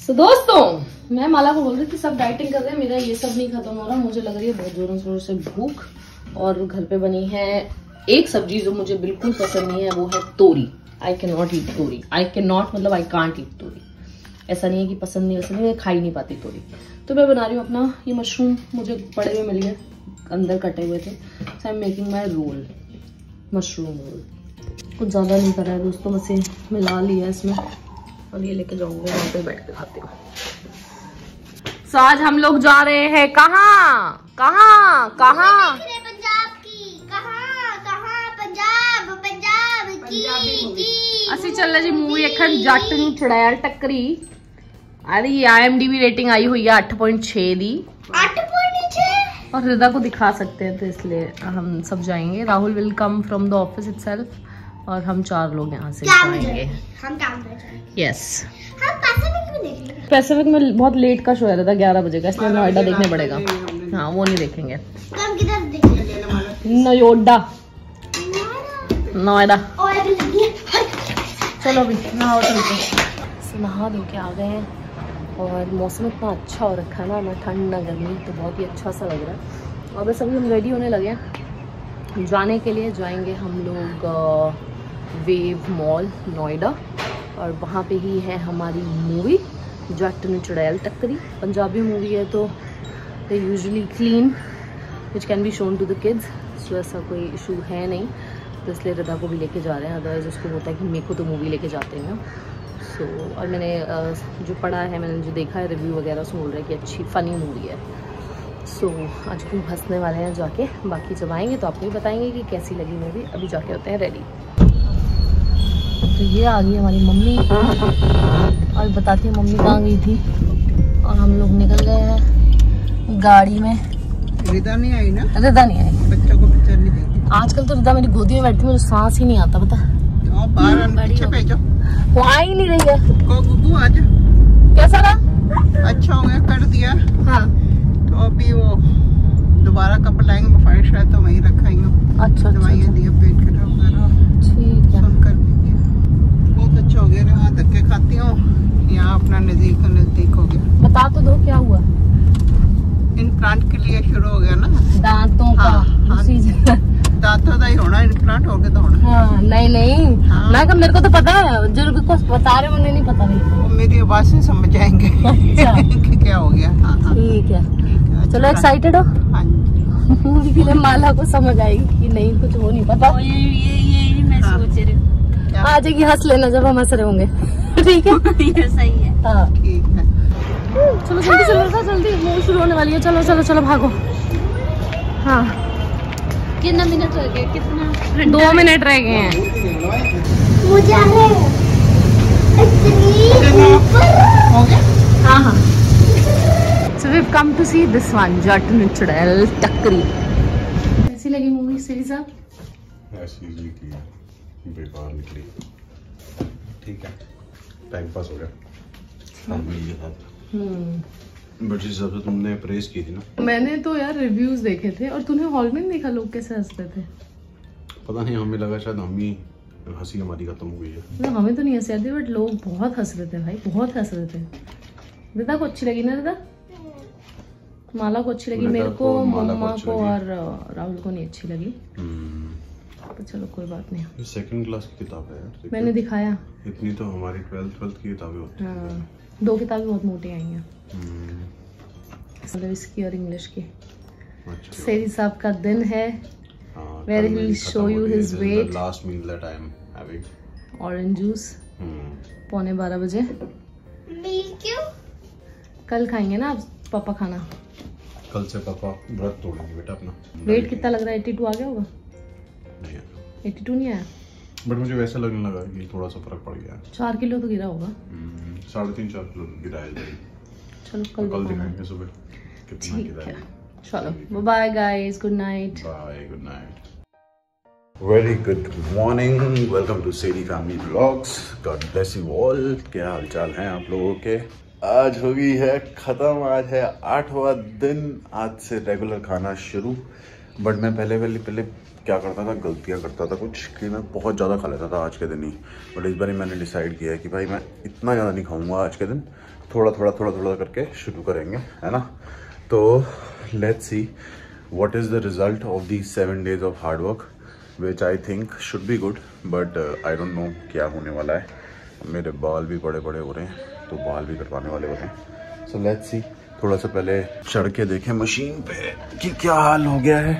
so, दोस्तों मैं माला को बोल रही थी सब डाइटिंग कर रहे हैं मेरा ये सब नहीं खत्म हो रहा मुझे लग रही है बहुत जोरों शोरों से भूख और घर पे बनी है एक सब्ज़ी जो मुझे बिल्कुल पसंद नहीं है वो है तोरी। आई कैन नॉट ईट तोरी। आई कैन नॉट मतलब आई कांट ईट तोरी। ऐसा नहीं है कि पसंद नहीं ऐसा नहीं है खा ही नहीं पाती तोरी। तो मैं बना रही हूँ अपना ये मशरूम मुझे पड़े हुए मिल गए अंदर कटे हुए थे। So I am making my roll mushroom roll कुछ ज़्यादा नहीं कर है दोस्तों बस मिला लिया इसमें। और ये लेके जाऊंगे वहाँ पे बैठ के खाती हूँ सो आज हम लोग जा रहे हैं कहाँ कहाँ कहाँ पंजाब की कहाँ कहाँ पंजाब पंजाब की की ਅਸੀਂ ਚੱਲੇ ਜੀ ਮੂਵੀ ਦੇਖਣ ਜੱਟ ਨੂੰ ਚੜੈਲ ਟੱਕਰੀ ਆ ਰਹੀ ਆਈਐਮਡੀਬੀ रेटिंग आई हुई है 8.6 दी आठ पॉइंट छः और हृदा को दिखा सकते हैं तो इसलिए हम सब जाएंगे Rahul will come from the office itself और हम चार लोग यहाँ से जाएँगे। हम यस हम में पैसिफिक में बहुत लेट का शो है था ग्यारह बजे का इसलिए नोएडा देखने पड़ेगा। हाँ वो नहीं देखेंगे। कम नोएडा नोएडा लगी है। चलो अभी नहाओ चलते हैं। नहा धो के आ गए हैं। और मौसम इतना अच्छा हो रखा है ना ना ठंड ना गर्मी तो बहुत ही अच्छा सा लग रहा है। और बस अभी हम रेडी होने लगे हैं। जाने के लिए जाएँगे हम लोग वेव मॉल नोएडा और वहाँ पे ही है हमारी मूवी जट ने चुड़ैल टक्करी पंजाबी मूवी है तो they usually clean which can be shown to the kids so ऐसा कोई इशू है नहीं। तो इसलिए रदा को भी लेके जा रहे हैं अदरवाइज़ उसको होता है कि मेरे को तो मूवी लेके जाते हैं सो और मैंने जो पढ़ा है मैंने जो देखा है रिव्यू वगैरह उसमें बोल रहे हैं कि अच्छी फ़नी मूवी है। सो so, आज खूब हंसने वाले हैं जाके बाकी जब आएँगे तो आपको भी बताएँगे कि कैसी लगी मूवी अभी जाके होते हैं रेडी तो ये आ गई हमारी मम्मी। और बताती हूँ मम्मी कहाँ गई थी। और हम लोग निकल गए हैं गाड़ी में। रिदा नहीं आई ना? रिदा नहीं आई। बच्चों को पिक्चर नहीं देखी। आजकल तो रिदा मेरी गोदी में बैठती है, मुझे सांस ही नहीं आता पता और बाहर आने पीछे भेजो वो आ ही नहीं रही है। को गुगू आज कैसा रहा? अच्छा हो गया कर दिया। हाँ। तो अभी वो दोबारा कब लाएँगे फाइट शायद तो वहीं रखाएँगे अच्छा अच्छा, दवाइयाँ अच्छा। दी पेट के वगैरह ठीक है सुन कर अच्छा हो गया वहाँ धक्के खाती हूँ यहाँ अपना नज़दीक नज़दीक हो गया। बता तो दो क्या हुआ। इम्प्लांट के लिए शुरू हो गया ना। दांतों का हाँ, हाँ। उसी जगह। दांतों का ही होना इम्प्लांट हो गया तो होना। हाँ नहीं नहीं। हाँ। मैं मेरे को तो पता है जो को बता रहे उन्हें नहीं पता नहीं मेरी आवाज़ से समझ जाएँगे अच्छा। कि क्या हो गया। हाँ हाँ। ठीक है। ठीक है अच्छा। चलो एक्साइटेड हो? हाँ माला को समझ आएगी कि नहीं कुछ हो नहीं पता। ये ये ये मैं हाँ। सोच रही हूँ। आ जाएगी हंस लेना जब हम हंस रहे होंगे। ठीक है? ये सही है। हाँ। ठीक है। चलो जल्दी चलो जल्दी मूवी शुरू होने वाली है। चलो चलो चलो भागो। हाँ। कितना मिनट रह गया कितना? दो मिनट रह गए हैं। मुझे आ रहे हैं हो हाँ। हाँ जट चुड़ैल टक्करी कैसी लगी मूवी सीरी साहब ऐसी ही की बेकार निकली। ठीक है। टाइम पास हो गया। फैमिली के साथ। हम्म। बट जिस हिसाब से तुमने प्रेस की थी ना। मैंने तो यार रिव्यूज़ देखे थे और तूने हॉल में देखा लोग कैसे हँसते थे? पता नहीं हमें लगा शायद हम ही हँसी हमारी खत्म हो गई है। मतलब हमें तो नहीं हँसी आती बट लोग बहुत हंस रहे थे भाई बहुत हंस रहे थे। रिदा को अच्छी लगी ना दादा? माला को अच्छी लगी मेरे को को, माला को मम्मा को और राहुल को नहीं अच्छी लगी। हम्म, तो चलो कोई बात नहीं। ये सेकंड क्लास की किताब है यार मैंने दिखाया। इतनी तो हमारी ट्वेल्थ ट्वेल्थ की किताबें होती हैं। हाँ दो किताबें बहुत मोटी आई हैं। हम्म, मतलब इसकी और इंग्लिश की। अच्छा। सेरी साहब का दिन है। हाँ, you हो गई। his This is the weight. last meal that I am having. Orange juice hmm, पौने बारह बजे। मिल क्यों? कल खाएँगे ना आप पापा खाना। कल से पापा व्रत तोड़ेंगे बेटा अपना। वेट कितना लग रहा है? एट्टी टू आ गया होगा। एट्टी टू नहीं आया बट मुझे वैसा लगने लगा कि थोड़ा सा फ़र्क पड़ गया। है चार किलो तो गिरा होगा। हम्म, साढ़े तीन चार किलो गिराया जाए। चलो कल कल दिखाएँगे। सुबह कितना गिरा है है। चलो bye guys good night bye good night very good morning welcome to Sadie family blogs God bless you all क्या हालचाल है आप लोगों के? आज हो गई है खत्म आज है आठवां दिन। आज से रेगुलर खाना शुरू। बट मैं पहले पहले पहले क्या करता था? गलतियाँ करता था कुछ कि मैं बहुत ज़्यादा खा लेता था आज के दिन ही। बट इस बार मैंने डिसाइड किया है कि भाई मैं इतना ज़्यादा नहीं खाऊँगा आज के दिन। थोड़ा थोड़ा थोड़ा थोड़ा करके शुरू करेंगे है ना? तो let's see what is the result of these seven days of hard work think should be good but uh, I don't know क्या होने वाला है। मेरे बाल भी बड़े बड़े हो रहे हैं तो बाल भी कटवाने वाले हो रहे हैं। सो लेट्स सी थोड़ा सा पहले चढ़ के देखें मशीन पे कि क्या हाल हो गया है।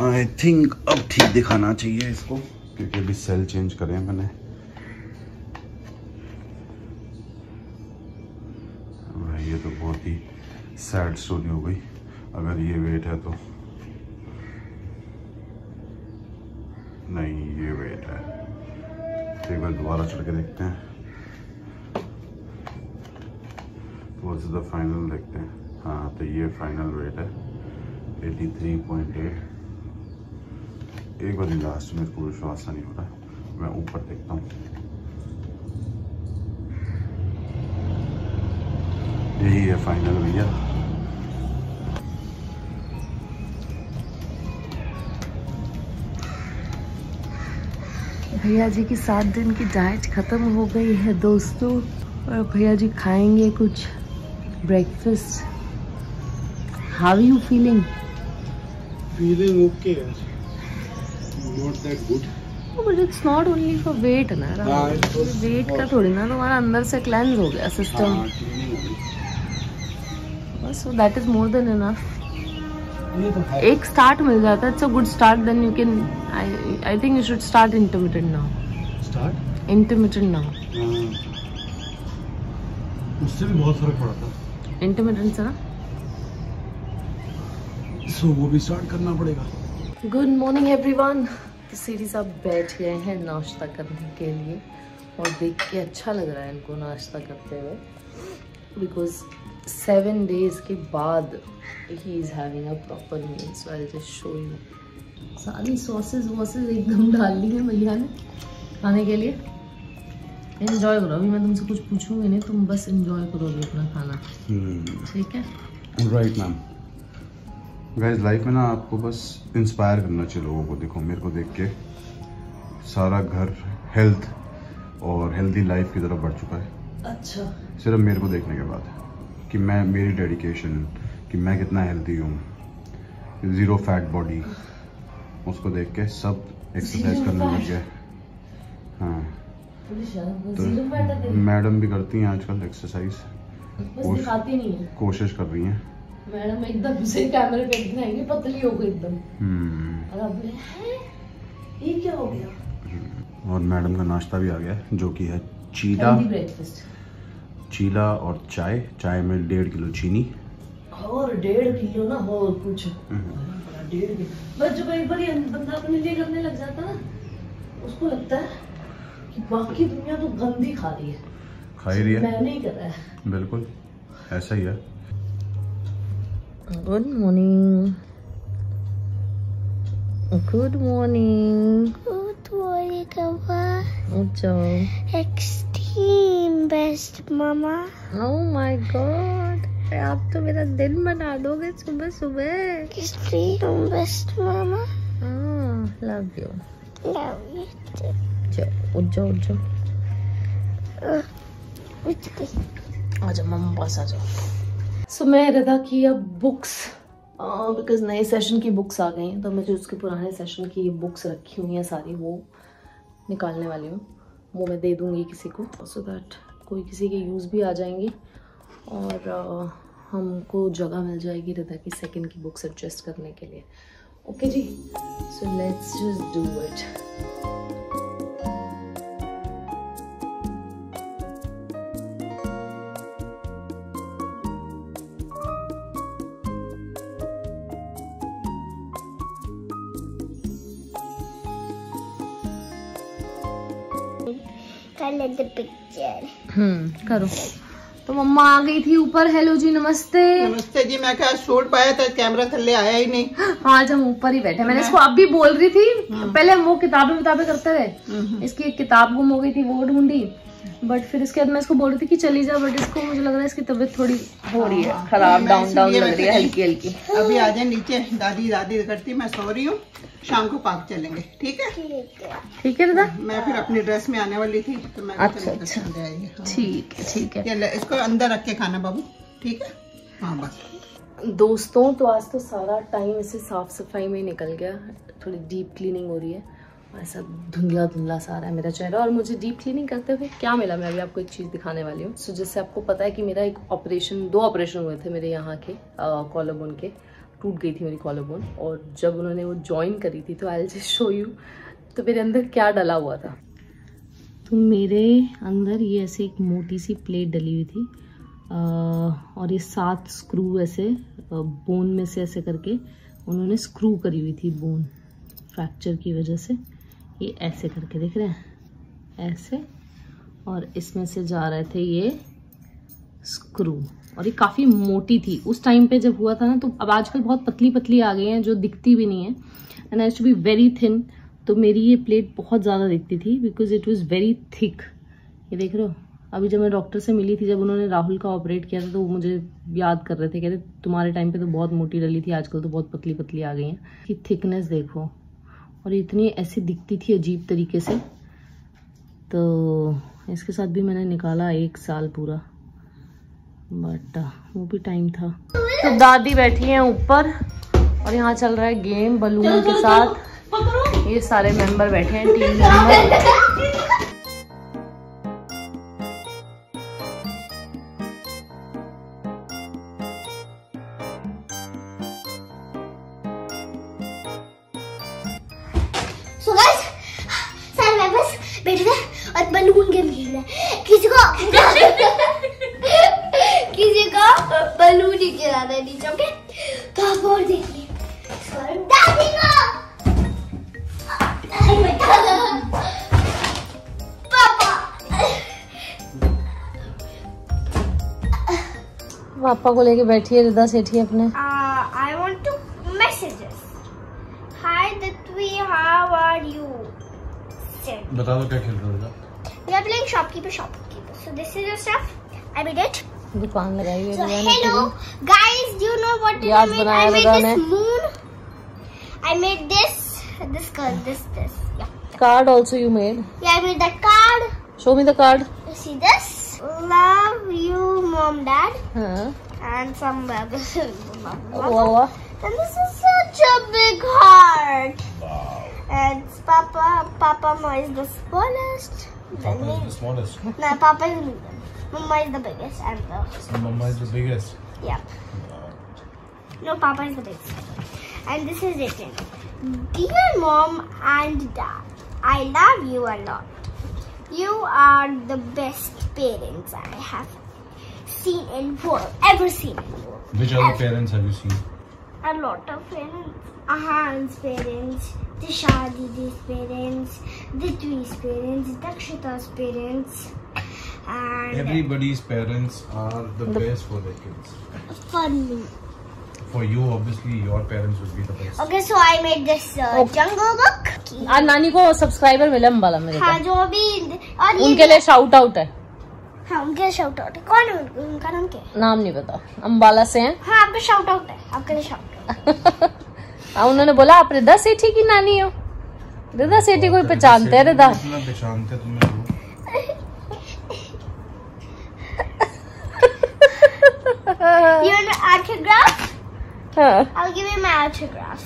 आई थिंक अब ठीक दिखाना चाहिए इसको, क्योंकि अभी सेल चेंज करे मैंने। ये तो बहुत ही सैड स्टोरी हो गई। अगर ये वेट है तो। नहीं, ये वेट है। तो एक बार दोबारा चढ़ के देखते हैं। तो द फाइनल देखते हैं। हाँ तो ये फाइनल वेट है। 83.8 एक बार लास्ट में इसको विश्वास नहीं हो रहा मैं ऊपर देखता हूँ। यही है फाइनल भैया। भैया जी की सात दिन की डाइट ख़त्म हो गई है दोस्तों। और भैया जी खाएँगे कुछ breakfast how you feeling feeling? Okay not that good. But it's not only for weight ना हाँ, it was वेट का for- थोड़ी ना तुम्हारा अंदर से क्लेंस हो गया सिस्टम हाँ हो। बस that is more than enough तो एक स्टार्ट मिल जाता है it's a good start then you can I I think you should start intermediate now start intermediate now उससे भी बहुत फ़र्क पड़ा था इंटरमीडिएट से ना? सो वो भी स्टार्ट करना पड़ेगा। गुड मॉर्निंग एवरीवन तो सीढ़ी साहब बैठ गए हैं नाश्ता करने के लिए और देख के अच्छा लग रहा है इनको नाश्ता करते हुए। बिकॉज़ सेवन डेज़ के बाद ही is having a proper meal so I just show you सारी सॉसेस वॉसेस एकदम डाल ली हैं भैया ने खाने के लिए। इन्जॉय करो अभी मैं तुमसे कुछ पूछूँगी नहीं तुम बस इन्जॉय करोगे अपना खाना। ठीक है? राइट मैम गाइस लाइफ में ना आपको बस इंस्पायर करना चाहिए लोगों को देखो मेरे को देख के सारा घर हेल्थ और हेल्दी लाइफ की तरफ़ बढ़ चुका है। अच्छा। सिर्फ़ मेरे को देखने के बाद कि मैं मेरी डेडिकेशन कि मैं कितना हेल्दी हूँ ज़ीरो फैट बॉडी उसको देख के सब एक्सरसाइज करने लग? गए हाँ। तो मैडम भी करती हैं आजकल एक्सरसाइज कोशिश कर रही हैं। मैडम एकदम से कैमरे पे इतना दिखाएँगे पतली हो गई एकदम। हम्म। और अब ये क्या हो गया? और मैडम का नाश्ता भी आ गया है जो कि है चीला। ब्रेकफास्ट चीला और चाय। चाय में डेढ़ किलो चीनी। और डेढ़ किलो ना और कुछ। डेढ़ किलो। बस जब एक बार बंदा अपने लिए करने लग जाता है ना उसको लगता है कि बाकी दुनिया तो गंदी खा रही है। खा ही रही है। मैंने ही करा है बिल्कुल। ऐसा ही है। Good morning good morning Good morning, Papa. अच्छा Extreme best, Mama. Oh my God आप तो मेरा दिन बना दोगे सुबह सुबह Extreme best, Mama. Love you Love you too. जाओ उठ जाओ उठ जाओ Uh, which day? आजा मम्मा पास आ जाओ सो मैं रदा की अब बुक्स बिकॉज़ नए सेशन की बुक्स आ गई हैं तो मैं जो उसके पुराने सेशन की बुक्स रखी हुई हैं सारी वो निकालने वाली हूँ। वो मैं दे दूँगी किसी को सो दैट कोई किसी के यूज़ भी आ जाएँगे और uh, हमको जगह मिल जाएगी रदा की सेकंड की बुक्स एडजस्ट करने के लिए। Okay ji? So let's just do it Color लेते पिक्चर हम्म करो। तो मम्मा आ गई थी ऊपर। हेलो जी नमस्ते। नमस्ते जी मैं क्या सूट पाया था? कैमरा थल्ले आया ही नहीं। आज हम ऊपर ही बैठे। मैंने इसको अब भी बोल रही थी। पहले हम वो किताबें किताबें करते रहे। इसकी एक किताब गुम हो गई थी वो ढूंढी। बट फिर इसके बाद मैं इसको बोल रही थी कि चली जा बट इसको मुझे लग रहा है इसकी तबीयत थोड़ी हो रही है। खराब डाउन डाउन लग रही है हल्की हल्की। अभी आ जाए नीचे। दादी दादी करती मैं सो रही हूँ। शाम को पार्क चलेंगे। ठीक है? ठीक है दादा? मैं फिर अपनी ड्रेस में आने वाली थी तो मैं अच्छा, तो अच्छा। हाँ। ठीक है ठीक है। इसको अंदर रख के खाना बाबू। ठीक है? हाँ बस। दोस्तों तो आज तो सारा टाइम इसे साफ़ सफ़ाई में निकल गया। थोड़ी डीप क्लीनिंग हो रही है। ऐसा धुंधला धुंधला सा आ रहा है मेरा चेहरा और मुझे डीप क्लीनिंग करते हुए क्या मिला? मैं अभी आपको एक चीज़ दिखाने वाली हूँ। सो जैसे आपको पता है कि मेरा एक ऑपरेशन दो ऑपरेशन हुए थे मेरे यहाँ के कॉलर बोन के। टूट गई थी मेरी कॉलर बोन और जब उन्होंने वो ज्वाइन करी थी तो आई जस्ट शो यू तो मेरे अंदर क्या डला हुआ था। तो मेरे अंदर ये ऐसे एक मोटी सी प्लेट डली हुई थी अ, और ये सात स्क्रू ऐसे बोन में से ऐसे करके उन्होंने स्क्रू करी हुई थी बोन फ्रैक्चर की वजह से। ये ऐसे करके देख रहे हैं, ऐसे। और इसमें से जा रहे थे ये स्क्रू और ये काफ़ी मोटी थी। उस टाइम पे जब हुआ था ना तो अब आजकल बहुत पतली पतली आ गई हैं, जो दिखती भी नहीं है। And I to be very thin तो मेरी ये प्लेट बहुत ज़्यादा दिखती थी because it was very thick ये देख रहे हो? अभी जब मैं डॉक्टर से मिली थी, जब उन्होंने राहुल का ऑपरेट किया था तो वो मुझे याद कर रहे थे कहते तुम्हारे टाइम पे तो बहुत मोटी डली थी, आजकल तो बहुत पतली पतली आ गई हैं। कि थिकनेस देखो और इतनी ऐसी दिखती थी अजीब तरीके से। तो इसके साथ भी मैंने निकाला एक साल पूरा। बट वो भी टाइम था। तो दादी बैठी है ऊपर और यहाँ चल रहा है गेम बलून के साथ। ये सारे मेंबर बैठे हैं टीम मेंबर किसी को किसी को? बलून ही गिराना है नीचे ओके तो आप और देखिए। दादी को! पापा। पापा को लेके बैठी है रिदा सेठी अपने। Uh, I want to messages. Hi Ditwi, how are you? Sid. बता दो क्या खेल रहे हो We are playing shopkeeper shopkeeper. So this is your stuff. I made it. दुकान लगाई हुई है So रिदा ने hello पूरी। guys, do you know what did I याद made? I बनाया made रिदा this ने। moon. I made this, this girl, this, this. Yeah. Card also you made Yeah, I made that card. Show me the card You see this? Love you, mom, dad, हाँ and some others. वाह वाह And this is such a big heart. And Papa, Papa Ma is the smallest. then me. smallest. No, Papa is. Mama is the biggest and the So mama is the biggest. yeah. No, Papa is the biggest. And this is written, dear mom and dad, I love you a lot. You are the best parents I have seen in world, ever seen in world. Which other parents have you seen? a lot of parents. Ahan's parents, Disha Didi's parents, Ditwi's parents, Dakshita's parents, and Everybody's parents are the the best for their kids. funny. For you, obviously, your parents would be the best. Okay, so I made this uh, Okay. jungle book. आज नानी को subscriber मिला अम्बाला मेरे हाँ जो भी और ये उनके लिए शाउट आउट है हाँ उनके शाउट आउट है कौन है उनका- नाम क्या है नाम नहीं पता अम्बाला से हैं हाँ आपका शाउट आउट है आपके लिए शाउट आउट हाँ, उन्होंने बोला आप रिदा सेठी की नानी हो रिदा सेठी कोई पहचानते हैं रिदा इतना पहचानते You want an autograph? हाँ I'll give you my autograph.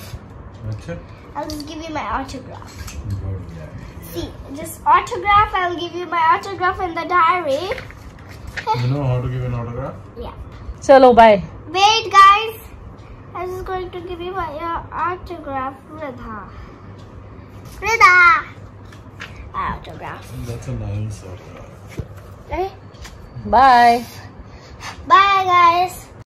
अच्छा I'll just give you my autograph. Good, yeah. See, just autograph. I'll give you my autograph in the diary. You know how to give an autograph? Yeah. चलो bye Wait, guys. I'm just going to give you my uh, autograph, Radha. Radha. Ah, autograph. That's a nice autograph. Eh? Okay. Bye Bye, guys.